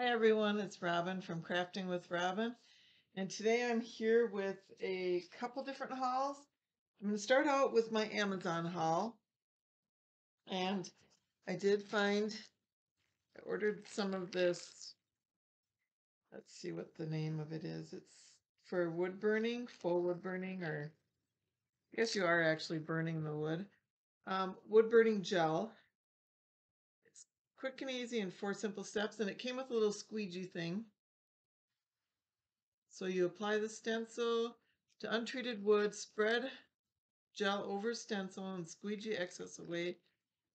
Hi everyone, it's Robin from Crafting with Robin. And today I'm here with a couple different hauls. I'm going to start out with my Amazon haul. And I did find, I ordered some of this, let's see what the name of it is. It's for wood burning, full wood burning, or I guess you are actually burning the wood. Um, wood burning gel quick and easy in four simple steps. And it came with a little squeegee thing. So you apply the stencil to untreated wood, spread gel over stencil and squeegee excess away.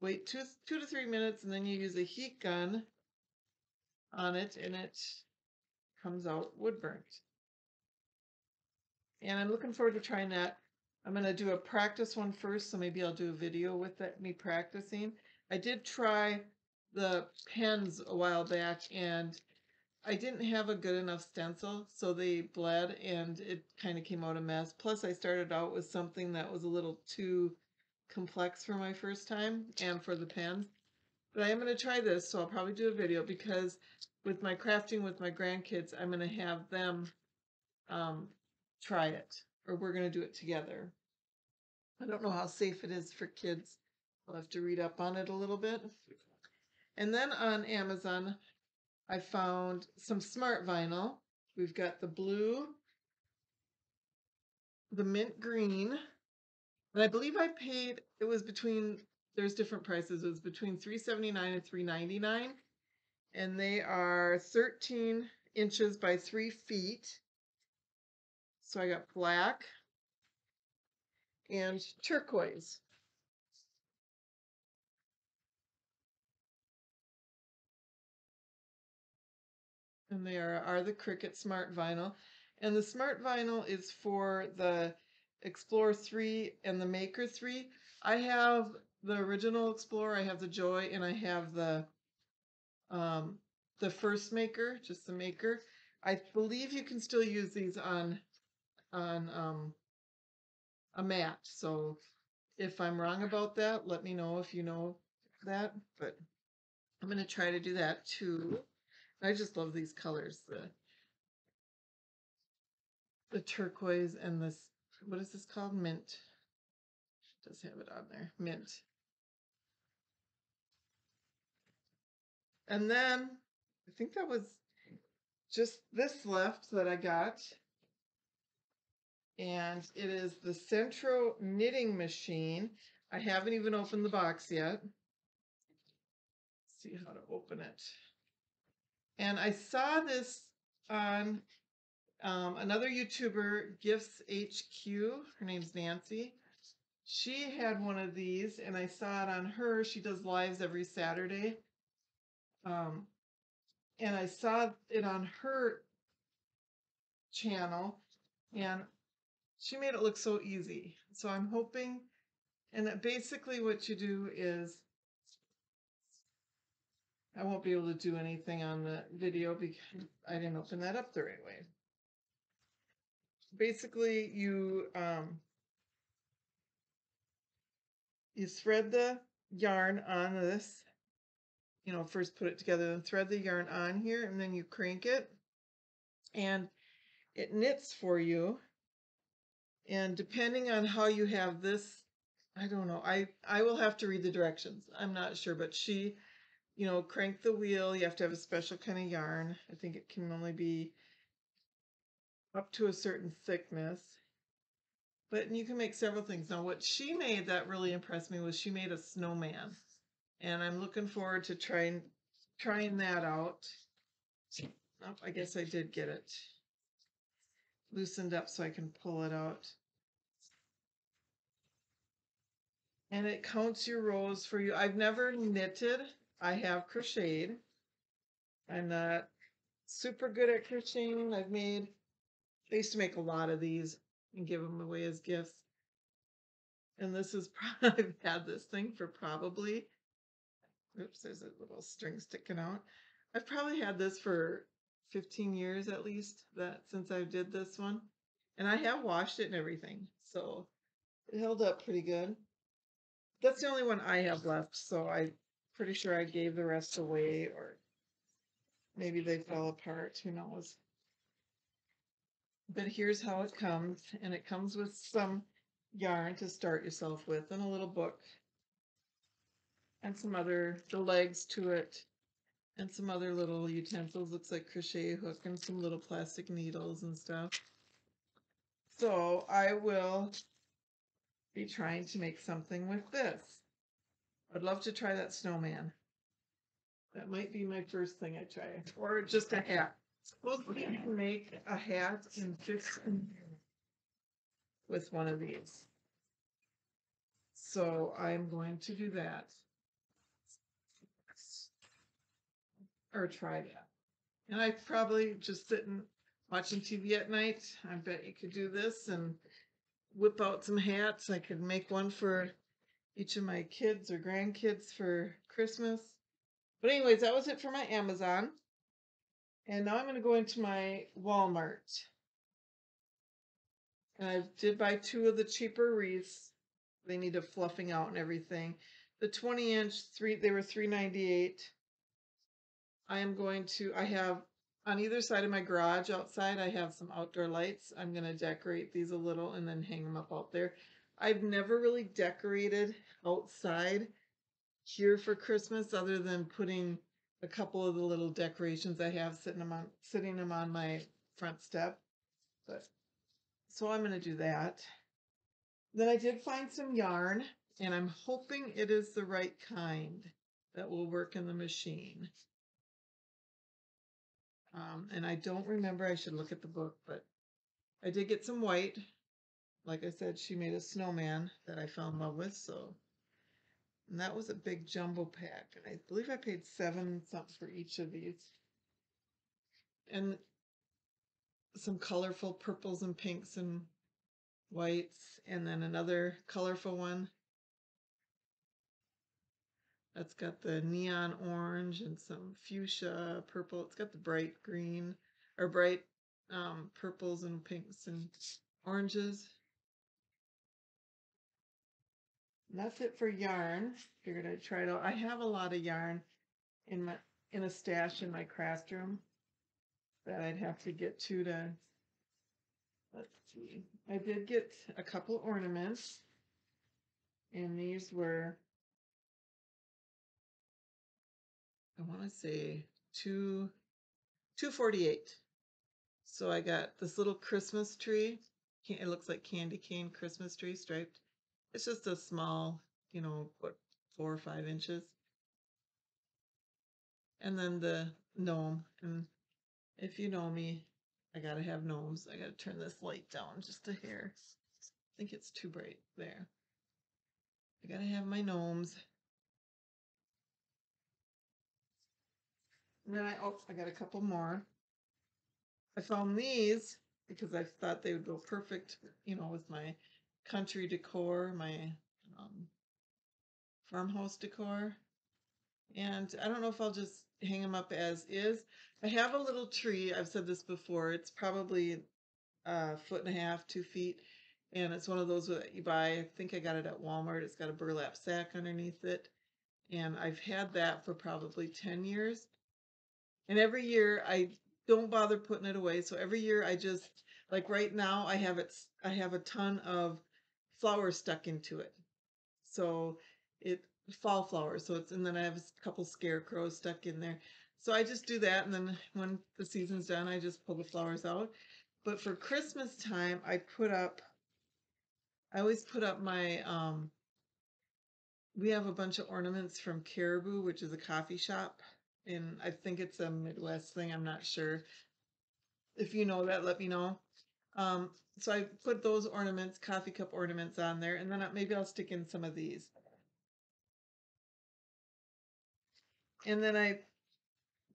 Wait two, two to three minutes and then you use a heat gun on it and it comes out wood burnt. And I'm looking forward to trying that. I'm going to do a practice one first, so maybe I'll do a video with that, me practicing. I did try the pens a while back and I didn't have a good enough stencil, so they bled and it kind of came out a mess. Plus, I started out with something that was a little too complex for my first time and for the pen. But I am going to try this, so I'll probably do a video because with my crafting with my grandkids, I'm going to have them um, try it, or we're going to do it together. I don't know how safe it is for kids. I'll have to read up on it a little bit. And then on Amazon, I found some smart vinyl. We've got the blue, the mint green, and I believe I paid, it was between, there's different prices, it was between three seventy nine and three ninety nine, And they are 13 inches by 3 feet. So I got black and turquoise. And they are, are the Cricut Smart Vinyl. And the Smart Vinyl is for the Explorer 3 and the Maker 3. I have the original Explorer, I have the Joy, and I have the um, the first Maker, just the Maker. I believe you can still use these on on um, a mat. So if I'm wrong about that, let me know if you know that. But I'm going to try to do that too. I just love these colors. The the turquoise and this what is this called? Mint. It does have it on there. Mint. And then I think that was just this left that I got. And it is the Sentro knitting machine. I haven't even opened the box yet. Let's see how to open it. And I saw this on um, another YouTuber, Gifts HQ. Her name's Nancy. She had one of these, and I saw it on her. She does lives every Saturday. Um, and I saw it on her channel, and she made it look so easy. So I'm hoping, and that basically what you do is I won't be able to do anything on the video because I didn't open that up the right way. Basically, you um, you thread the yarn on this. You know, first put it together, then thread the yarn on here, and then you crank it, and it knits for you. And depending on how you have this, I don't know. I I will have to read the directions. I'm not sure, but she you know, crank the wheel. You have to have a special kind of yarn. I think it can only be up to a certain thickness. But you can make several things. Now, what she made that really impressed me was she made a snowman. And I'm looking forward to trying trying that out. Oh, I guess I did get it loosened up so I can pull it out. And it counts your rows for you. I've never knitted I have crocheted. I'm not super good at crocheting. I've made, I used to make a lot of these and give them away as gifts. And this is, probably I've had this thing for probably, oops, there's a little string sticking out. I've probably had this for 15 years at least, that since I did this one. And I have washed it and everything. So it held up pretty good. That's the only one I have left. So I pretty sure I gave the rest away or maybe they fell apart, who knows? But here's how it comes, and it comes with some yarn to start yourself with and a little book. And some other the legs to it and some other little utensils looks like crochet hook and some little plastic needles and stuff. So i will be trying to make something with this i'd love to try that snowman that might be my first thing i try or just a hat supposedly you can make a hat in 15 with one of these. So I'm going to do that. Or try that. And I probably just sitting watching TV at night. I bet you could do this and whip out some hats. I could make one for each of my kids or grandkids for Christmas. But anyways, that was it for my Amazon. And now I'm going to go into my Walmart. And I did buy two of the cheaper wreaths. They need a fluffing out and everything. The 20 inch, three they were 398. I am going to I have on either side of my garage outside, I have some outdoor lights. I'm going to decorate these a little and then hang them up out there. I've never really decorated outside here for Christmas other than putting a couple of the little decorations I have sitting them on sitting them on my front step. But so I'm going to do that. Then I did find some yarn, and I'm hoping it is the right kind that will work in the machine. Um, and I don't remember, I should look at the book, but I did get some white. Like I said, she made a snowman that I fell in love with, so. And that was a big jumbo pack, and I believe I paid seven something for each of these. And some colorful purples and pinks and whites, and then another colorful one that's got the neon orange and some fuchsia purple. It's got the bright green or bright um, purples and pinks and oranges. And that's it for yarn. Figured I'd try it out. I have a lot of yarn in my in a stash in my craft room that I'd have to get to to, let's see. I did get a couple ornaments, and these were, I want to say two, 248. So I got this little Christmas tree. It looks like candy cane Christmas tree striped. It's just a small, you know, what, four or five inches. And then the gnome, and if you know me, I gotta have gnomes. I gotta turn this light down just a hair. I think it's too bright there. I gotta have my gnomes. And then I, oh, I got a couple more. I found these because I thought they would go perfect, you know, with my country decor, my um, farmhouse decor. And I don't know if I'll just hang them up as is. I have a little tree. I've said this before. It's probably a foot and a half, two feet. And it's one of those that you buy. I think I got it at Walmart. It's got a burlap sack underneath it. And I've had that for probably 10 years. And every year I don't bother putting it away. So every year I just, like right now, I have it, I have a ton of flowers stuck into it. So it, fall flowers. So it's, and then I have a couple scarecrows stuck in there. So I just do that. And then when the season's done, I just pull the flowers out. But for Christmas time, I put up, I always put up my, um, we have a bunch of ornaments from Caribou, which is a coffee shop. And I think it's a Midwest thing. I'm not sure. If you know that, let me know. Um, so I put those ornaments, coffee cup ornaments on there, and then maybe I'll stick in some of these. And then I,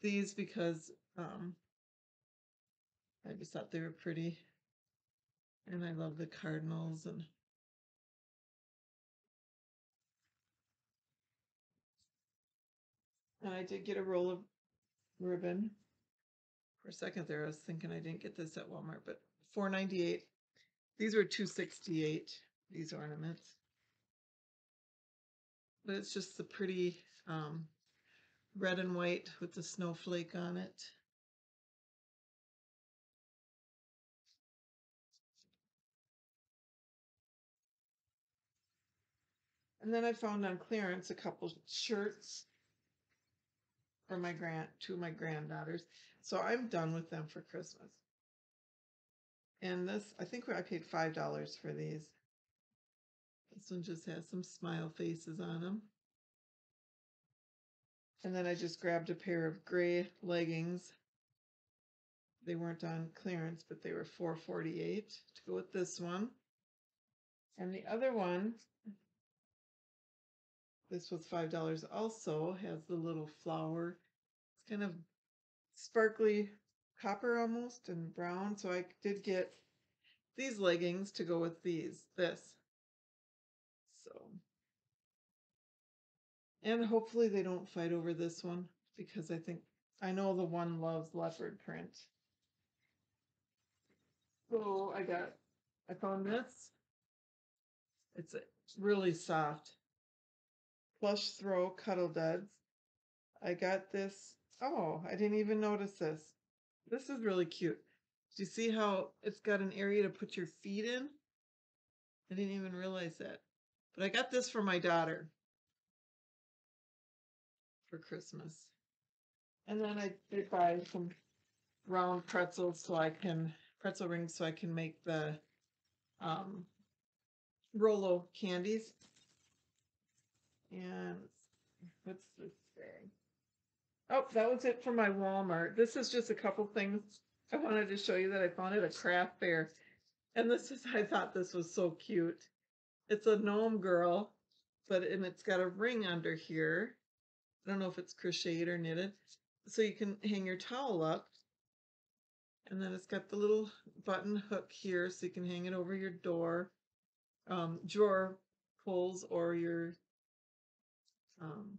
these because um, I just thought they were pretty. And I love the cardinals and and I did get a roll of ribbon. For a second there, I was thinking I didn't get this at Walmart, but four ninety eight. These were two sixty eight. These ornaments, but it's just the pretty um, red and white with the snowflake on it. And then I found on clearance a couple shirts for my grand of my granddaughters. So I'm done with them for Christmas. And this, I think I paid five dollars for these. This one just has some smile faces on them. And then I just grabbed a pair of gray leggings. They weren't on clearance, but they were four forty eight to go with this one. And the other one this was five dollars also, has the little flower. It's kind of sparkly copper almost and brown. So I did get these leggings to go with these, this. So, and hopefully they don't fight over this one because I think, I know the one loves leopard print. So I got, I found this. It's really soft plush throw Cuddl Duds. I got this. Oh, I didn't even notice this. This is really cute. Do you see how it's got an area to put your feet in? I didn't even realize that. But I got this for my daughter for Christmas. And then I did buy some round pretzels so I can, pretzel rings so I can make the um, Rolo candies. And what's this? Oh, that was it for my Walmart. This is just a couple things I wanted to show you that I found at a craft fair. And this is, I thought this was so cute. It's a gnome girl, but and it's got a ring under here. I don't know if it's crocheted or knitted. So you can hang your towel up. And then it's got the little button hook here so you can hang it over your door, um, drawer pulls or your um,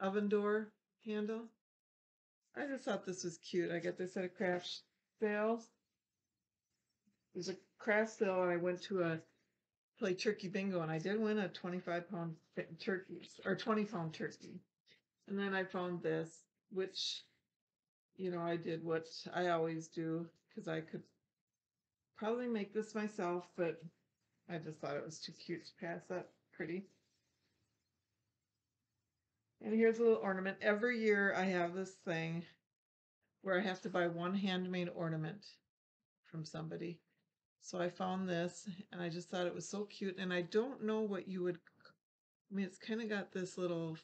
oven door handle. I just thought this was cute. I got this at a craft sale. There's a craft sale, and I went to a play turkey bingo, and I did win a 25 pound turkey or 20 pound turkey. And then I found this, which, you know, I did what I always do because I could probably make this myself, but I just thought it was too cute to pass up pretty. And here's a little ornament. Every year I have this thing where I have to buy one handmade ornament from somebody. So I found this and I just thought it was so cute. And I don't know what you would, I mean, it's kind of got this little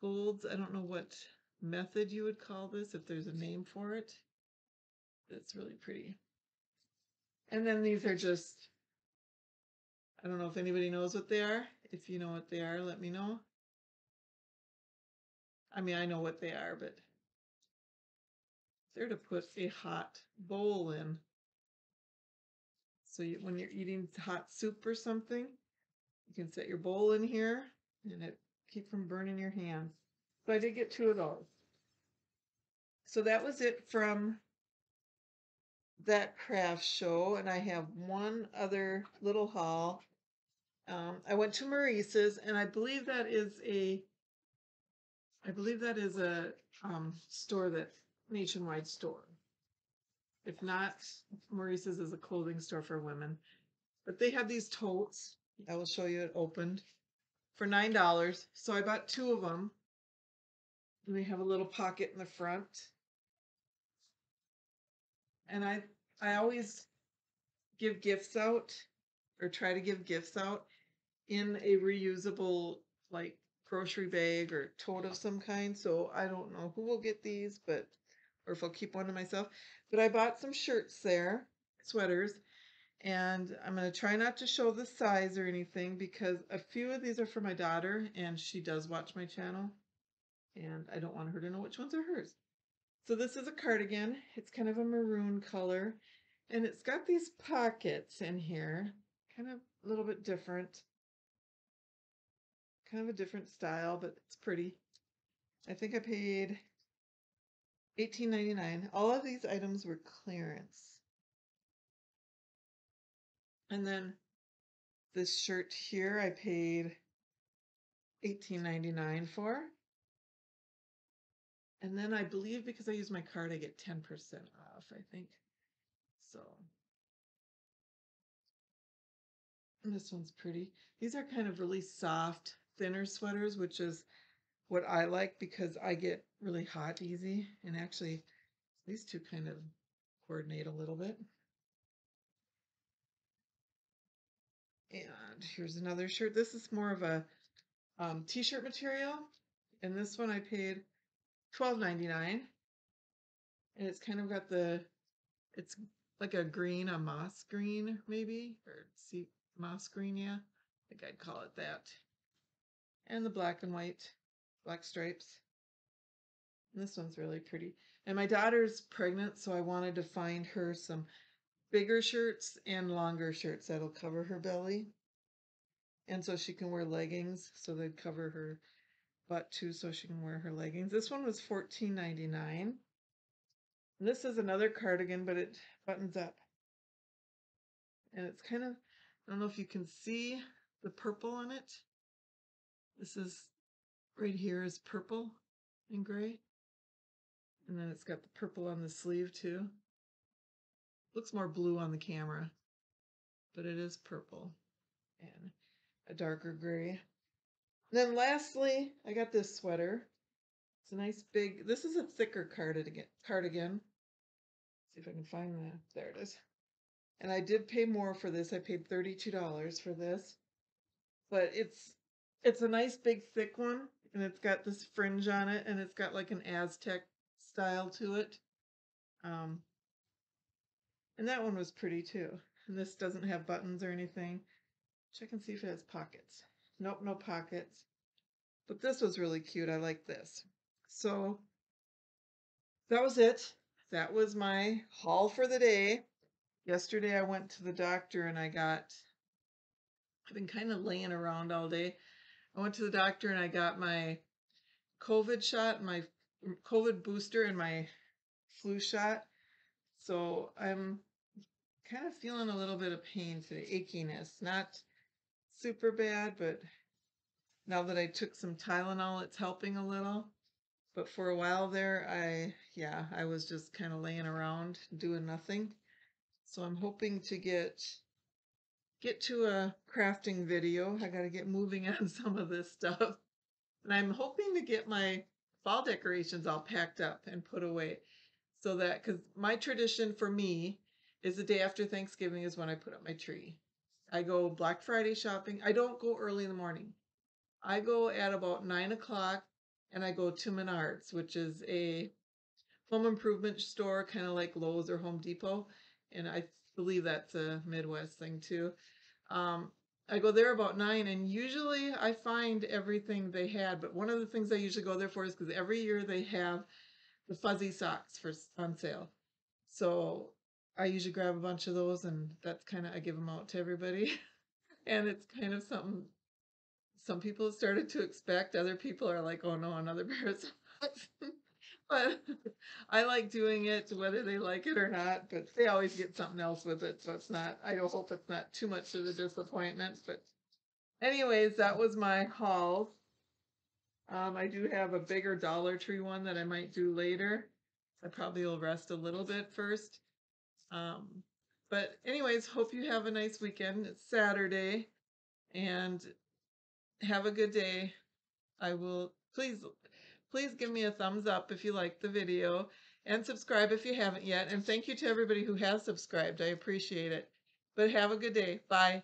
folds. I don't know what method you would call this, if there's a name for it. It's really pretty. And then these are just, I don't know if anybody knows what they are. If you know what they are, let me know. I mean, I know what they are, but they're to put a hot bowl in. So you, when you're eating hot soup or something, you can set your bowl in here and it keep from burning your hands. So I did get two of those. So that was it from that craft show, and I have one other little haul. Um, I went to Maurices, and I believe that is a I believe that is a um, store that nationwide store. If not, Maurices is a clothing store for women. But they have these totes. I will show you it opened for nine dollars. So I bought two of them. And they have a little pocket in the front. And I I always give gifts out or try to give gifts out in a reusable like grocery bag or tote of some kind. So I don't know who will get these, but or if I'll keep one to myself. But I bought some shirts there, sweaters, and I'm going to try not to show the size or anything because a few of these are for my daughter and she does watch my channel and I don't want her to know which ones are hers. So this is a cardigan. It's kind of a maroon color and it's got these pockets in here, kind of a little bit different kind of a different style, but it's pretty. I think I paid $18.99. All of these items were clearance. And then this shirt here I paid $18.99 for. And then I believe because I use my card, I get 10% off, I think. So. And this one's pretty. These are kind of really soft, thinner sweaters, which is what I like because I get really hot easy. And actually, these two kind of coordinate a little bit. And here's another shirt. This is more of a um, t-shirt material. And this one I paid $12.99. And it's kind of got the, it's like a green, a moss green maybe, or see, moss green, yeah. I think I'd call it that. And the black and white, black stripes. And this one's really pretty. And my daughter's pregnant, so I wanted to find her some bigger shirts and longer shirts that'll cover her belly. And so she can wear leggings, so they'd cover her butt too, so she can wear her leggings. This one was $14.99. This is another cardigan, but it buttons up. And it's kind of, I don't know if you can see the purple in it. This is right here is purple and gray. And then it's got the purple on the sleeve too. Looks more blue on the camera, but it is purple and a darker gray. And then lastly, I got this sweater. It's a nice big, this is a thicker cardigan. cardigan. See if I can find that. There it is. And I did pay more for this. I paid $32 for this. But it's it's a nice big thick one and it's got this fringe on it and it's got like an Aztec style to it. Um, and that one was pretty too. And this doesn't have buttons or anything. Check and see if it has pockets. Nope, no pockets. But this was really cute. I like this. So that was it. That was my haul for the day. Yesterday I went to the doctor and I got, I've been kind of laying around all day. I went to the doctor and I got my COVID shot, my COVID booster, and my flu shot. So I'm kind of feeling a little bit of pain today, achiness. Not super bad, but now that I took some Tylenol, it's helping a little. But for a while there, I, yeah, I was just kind of laying around doing nothing. So I'm hoping to get get to a crafting video. I got to get moving on some of this stuff. And I'm hoping to get my fall decorations all packed up and put away so that because my tradition for me is the day after Thanksgiving is when I put up my tree. I go Black Friday shopping. I don't go early in the morning. I go at about nine o'clock and I go to Menards, which is a home improvement store, kind of like Lowe's or Home Depot. And I believe that's a Midwest thing too. Um, I go there about nine, and usually I find everything they had. But one of the things I usually go there for is because every year they have the fuzzy socks for on sale. So I usually grab a bunch of those, and that's kind of I give them out to everybody. and it's kind of something some people started to expect. Other people are like, "Oh no, another pair of socks." but I like doing it whether they like it or not, but they always get something else with it. So it's not, I hope it's not too much of a disappointment. But, anyways, that was my haul. Um, I do have a bigger Dollar Tree one that I might do later. I probably will rest a little bit first. Um, but, anyways, hope you have a nice weekend. It's Saturday and have a good day. I will please Please give me a thumbs up if you like the video and subscribe if you haven't yet. And thank you to everybody who has subscribed. I appreciate it. But have a good day. Bye.